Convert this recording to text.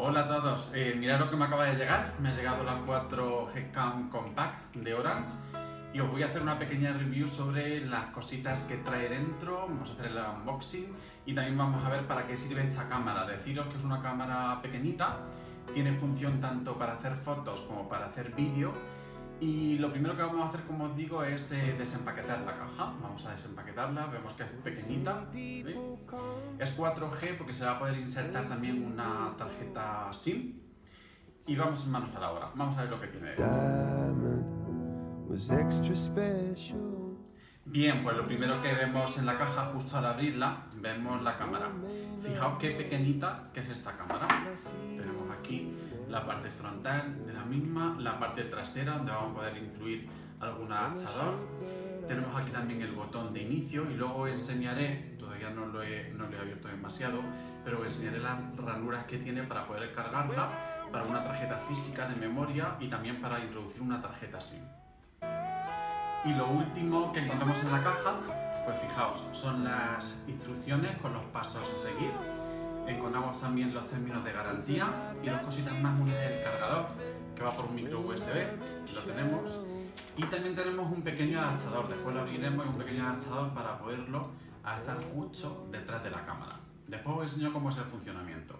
Hola a todos, eh, mirad lo que me acaba de llegar, me ha llegado la 4G Cam Compact de Orange y os voy a hacer una pequeña review sobre las cositas que trae dentro, vamos a hacer el unboxing y también vamos a ver para qué sirve esta cámara. Deciros que es una cámara pequeñita, tiene función tanto para hacer fotos como para hacer vídeo y lo primero que vamos a hacer, como os digo, es eh, desempaquetar la caja. Vamos a desempaquetarla, vemos que es pequeñita. Es 4G porque se va a poder insertar también una tarjeta SIM. Y vamos en manos a la obra. Vamos a ver lo que tiene. Bien, pues lo primero que vemos en la caja justo al abrirla, vemos la cámara. Fijaos qué pequeñita que es esta cámara. Tenemos aquí la parte frontal de la misma, la parte trasera donde vamos a poder incluir algún adaptador. Tenemos aquí también el botón de inicio y luego enseñaré, todavía no lo he, abierto demasiado, pero enseñaré las ranuras que tiene para poder cargarla para una tarjeta física de memoria y también para introducir una tarjeta SIM. Y lo último que encontramos en la caja, pues fijaos, son las instrucciones con los pasos a seguir. Encontramos también los términos de garantía y dos cositas más, un el cargador que va por un micro USB, lo tenemos. Y también tenemos un pequeño adaptador, después lo abriremos y un pequeño adaptador para poderlo estar justo detrás de la cámara. Después os enseño cómo es el funcionamiento.